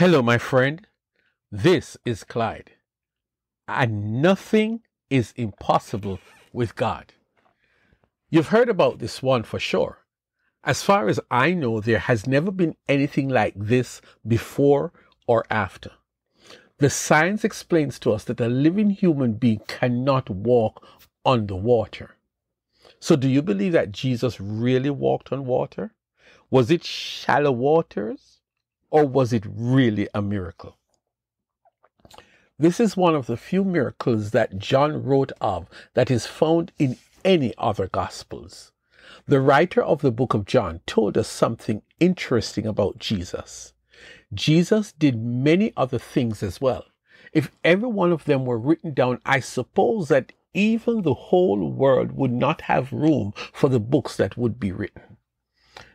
Hello, my friend. This is Clyde. And nothing is impossible with God. You've heard about this one for sure. As far as I know, there has never been anything like this before or after. The science explains to us that a living human being cannot walk on the water. So, do you believe that Jesus really walked on water? Was it shallow waters or was it really a miracle? This is one of the few miracles that John wrote of that is found in any other Gospels. The writer of the book of John told us something interesting about Jesus. Jesus did many other things as well. If every one of them were written down, I suppose that even the whole world would not have room for the books that would be written.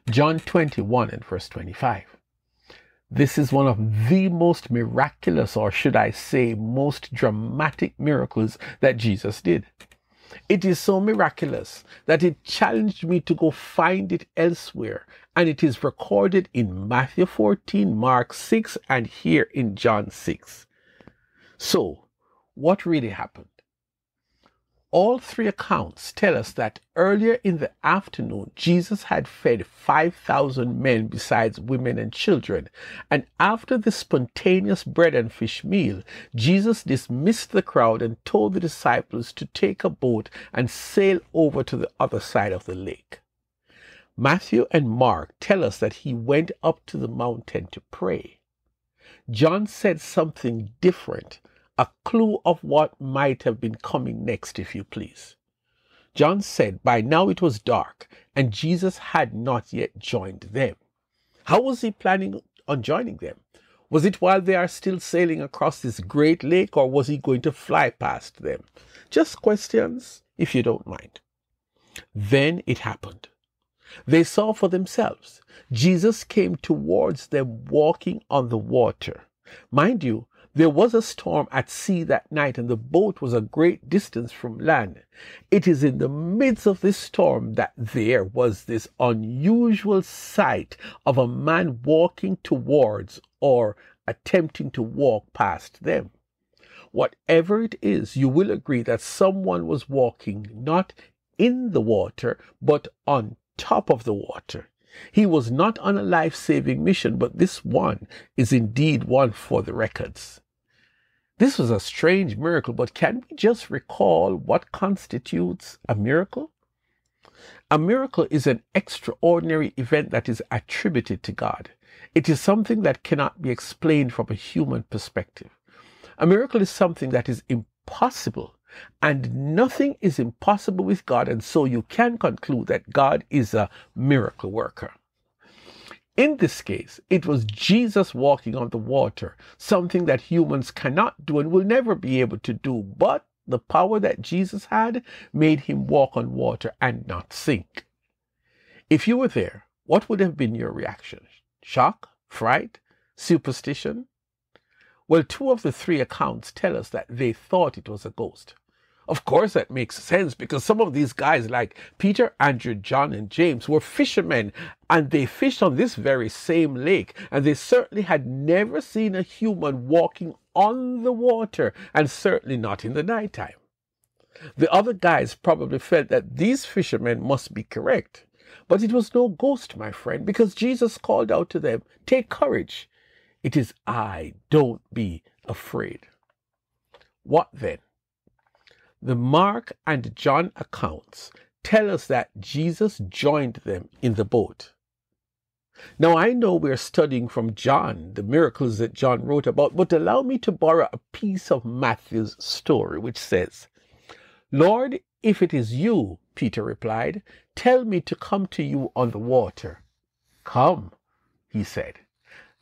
John 21 and verse 25. This is one of the most miraculous, or should I say, most dramatic miracles that Jesus did. It is so miraculous that it challenged me to go find it elsewhere. And it is recorded in Matthew 14, Mark 6, and here in John 6. So, what really happened? All three accounts tell us that earlier in the afternoon, Jesus had fed 5,000 men besides women and children. And after the spontaneous bread and fish meal, Jesus dismissed the crowd and told the disciples to take a boat and sail over to the other side of the lake. Matthew and Mark tell us that he went up to the mountain to pray. John said something different a clue of what might have been coming next, if you please. John said by now it was dark, and Jesus had not yet joined them. How was he planning on joining them? Was it while they are still sailing across this great lake, or was he going to fly past them? Just questions, if you don't mind. Then it happened. They saw for themselves. Jesus came towards them walking on the water. Mind you, there was a storm at sea that night, and the boat was a great distance from land. It is in the midst of this storm that there was this unusual sight of a man walking towards or attempting to walk past them. Whatever it is, you will agree that someone was walking not in the water, but on top of the water. He was not on a life saving mission, but this one is indeed one for the records. This was a strange miracle, but can we just recall what constitutes a miracle? A miracle is an extraordinary event that is attributed to God. It is something that cannot be explained from a human perspective. A miracle is something that is impossible, and nothing is impossible with God, and so you can conclude that God is a miracle worker. In this case, it was Jesus walking on the water, something that humans cannot do and will never be able to do. But the power that Jesus had made him walk on water and not sink. If you were there, what would have been your reaction? Shock? Fright? Superstition? Well, two of the three accounts tell us that they thought it was a ghost. Of course, that makes sense because some of these guys, like Peter, Andrew, John, and James, were fishermen and they fished on this very same lake. And they certainly had never seen a human walking on the water and certainly not in the nighttime. The other guys probably felt that these fishermen must be correct. But it was no ghost, my friend, because Jesus called out to them, Take courage. It is I. Don't be afraid. What then? The Mark and John accounts tell us that Jesus joined them in the boat. Now, I know we're studying from John, the miracles that John wrote about, but allow me to borrow a piece of Matthew's story, which says, Lord, if it is you, Peter replied, tell me to come to you on the water. Come, he said.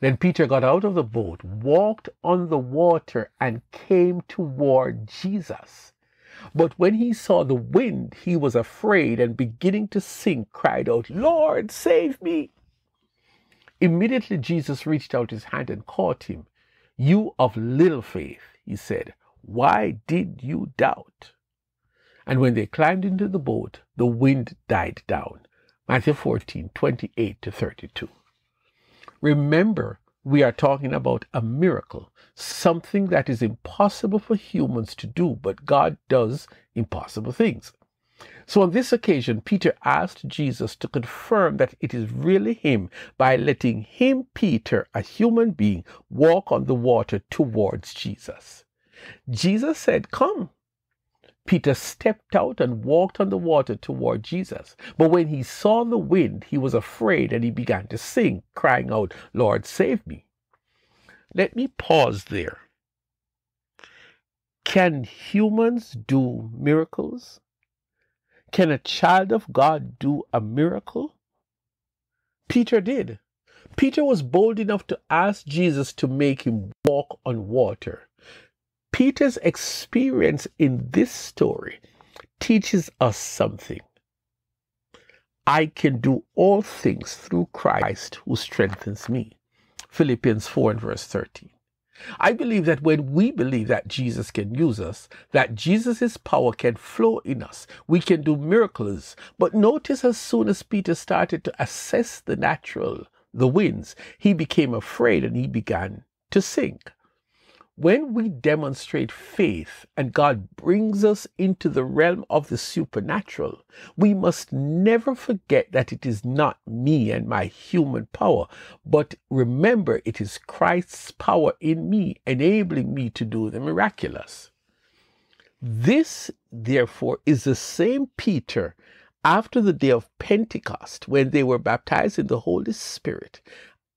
Then Peter got out of the boat, walked on the water, and came toward Jesus. But when he saw the wind, he was afraid and beginning to sink, cried out, Lord, save me. Immediately Jesus reached out his hand and caught him. You of little faith, he said, why did you doubt? And when they climbed into the boat, the wind died down. Matthew 14, 28 to 32. Remember, we are talking about a miracle, something that is impossible for humans to do, but God does impossible things. So on this occasion, Peter asked Jesus to confirm that it is really him by letting him, Peter, a human being, walk on the water towards Jesus. Jesus said, Come. Peter stepped out and walked on the water toward Jesus. But when he saw the wind, he was afraid and he began to sink, crying out, Lord, save me. Let me pause there. Can humans do miracles? Can a child of God do a miracle? Peter did. Peter was bold enough to ask Jesus to make him walk on water. Peter's experience in this story teaches us something. I can do all things through Christ who strengthens me. Philippians 4 and verse 13. I believe that when we believe that Jesus can use us, that Jesus' power can flow in us, we can do miracles. But notice as soon as Peter started to assess the natural, the winds, he became afraid and he began to sink. When we demonstrate faith and God brings us into the realm of the supernatural, we must never forget that it is not me and my human power, but remember it is Christ's power in me enabling me to do the miraculous. This, therefore, is the same Peter after the day of Pentecost when they were baptized in the Holy Spirit.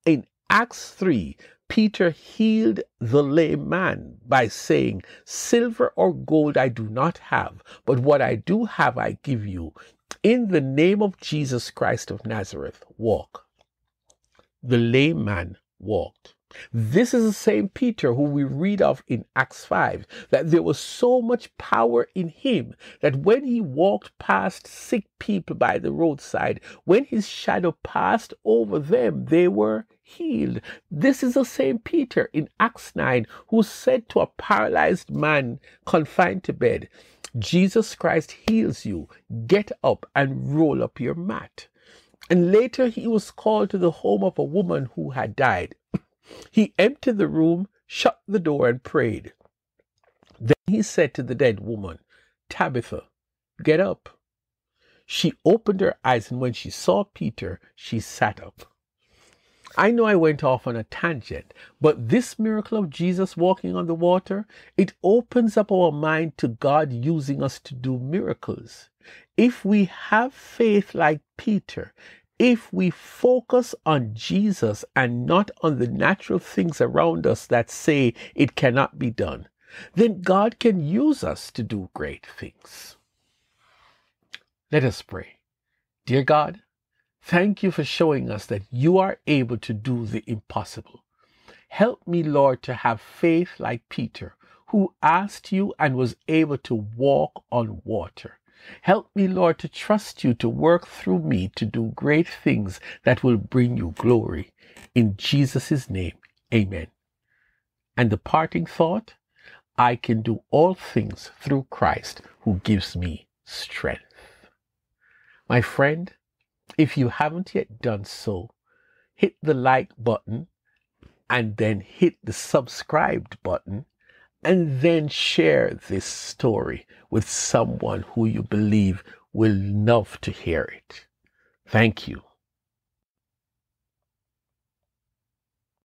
In Acts 3, Peter healed the lame man by saying, Silver or gold I do not have, but what I do have I give you. In the name of Jesus Christ of Nazareth, walk. The lame man walked. This is the same Peter who we read of in Acts 5, that there was so much power in him that when he walked past sick people by the roadside, when his shadow passed over them, they were healed. This is the same Peter in Acts 9 who said to a paralyzed man confined to bed, Jesus Christ heals you. Get up and roll up your mat. And later he was called to the home of a woman who had died. He emptied the room, shut the door, and prayed. Then he said to the dead woman, Tabitha, get up. She opened her eyes, and when she saw Peter, she sat up. I know I went off on a tangent, but this miracle of Jesus walking on the water, it opens up our mind to God using us to do miracles. If we have faith like Peter, if we focus on Jesus and not on the natural things around us that say it cannot be done, then God can use us to do great things. Let us pray. Dear God, thank you for showing us that you are able to do the impossible. Help me, Lord, to have faith like Peter, who asked you and was able to walk on water. Help me, Lord, to trust you to work through me to do great things that will bring you glory. In Jesus' name, amen. And the parting thought I can do all things through Christ who gives me strength. My friend, if you haven't yet done so, hit the like button and then hit the subscribed button and then share this story with someone who you believe will love to hear it. Thank you.